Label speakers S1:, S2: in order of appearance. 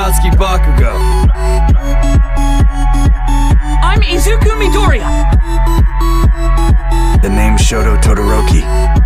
S1: Bakugo.
S2: I'm Izuku Midoriya. The name Shoto Todoroki.